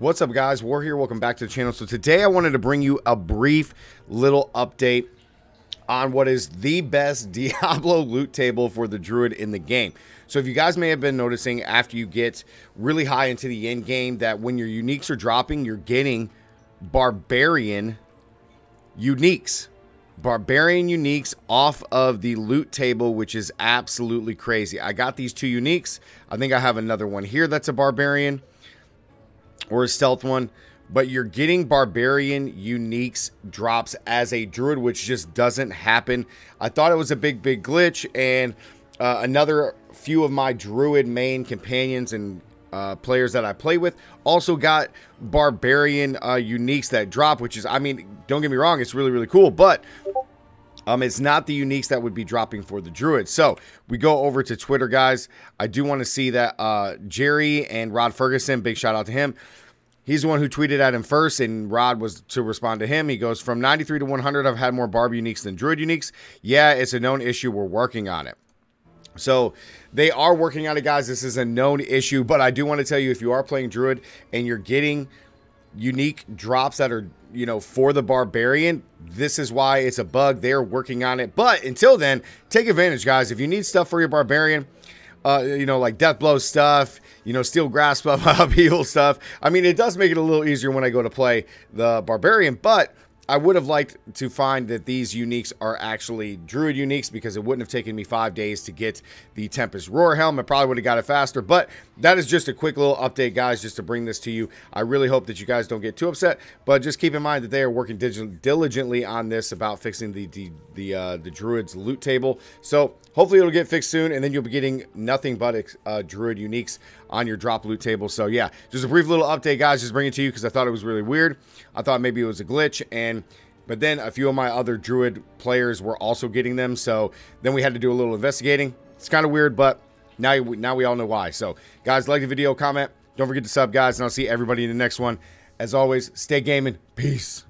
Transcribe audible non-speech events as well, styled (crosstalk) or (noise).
What's up guys, War here, welcome back to the channel. So today I wanted to bring you a brief little update on what is the best (laughs) Diablo loot table for the Druid in the game. So if you guys may have been noticing after you get really high into the end game that when your uniques are dropping, you're getting Barbarian uniques. Barbarian uniques off of the loot table, which is absolutely crazy. I got these two uniques. I think I have another one here that's a Barbarian or a stealth one, but you're getting barbarian uniques drops as a druid, which just doesn't happen. I thought it was a big, big glitch, and uh, another few of my druid main companions and uh, players that I play with also got barbarian uh, uniques that drop, which is, I mean, don't get me wrong, it's really, really cool, but um, it's not the uniques that would be dropping for the Druid. So we go over to Twitter, guys. I do want to see that uh, Jerry and Rod Fergusson, big shout out to him. He's the one who tweeted at him first, and Rod was to respond to him. He goes, From 93 to 100, I've had more Barb uniques than Druid uniques. Yeah, it's a known issue. We're working on it. So they are working on it, guys. This is a known issue, but I do want to tell you if you are playing Druid and you're getting unique drops that are you know for the barbarian this is why it's a bug. They're working on it. But until then take advantage guys. If you need stuff for your barbarian uh, you know, like death blow stuff, you know, steel grasp (laughs) up upheaval stuff. I mean, it does make it a little easier when I go to play the barbarian, but I would have liked to find that these uniques are actually Druid uniques because it wouldn't have taken me five days to get the Tempest Roar Helm. I probably would have got it faster, but that is just a quick little update, guys, just to bring this to you. I really hope that you guys don't get too upset, but just keep in mind that they are working diligently on this about fixing the the the, uh, the Druid's loot table. So hopefully it'll get fixed soon, and then you'll be getting nothing but uh, Druid uniques on your drop loot table. So yeah, just a brief little update, guys. Just bring it to you because I thought it was really weird. I thought maybe it was a glitch, and but then a few of my other Druid players were also getting them. So then we had to do a little investigating. It's kind of weird, but now, now we all know why. So guys, like the video, comment. Don't forget to sub, guys, and I'll see everybody in the next one. As always, stay gaming. Peace.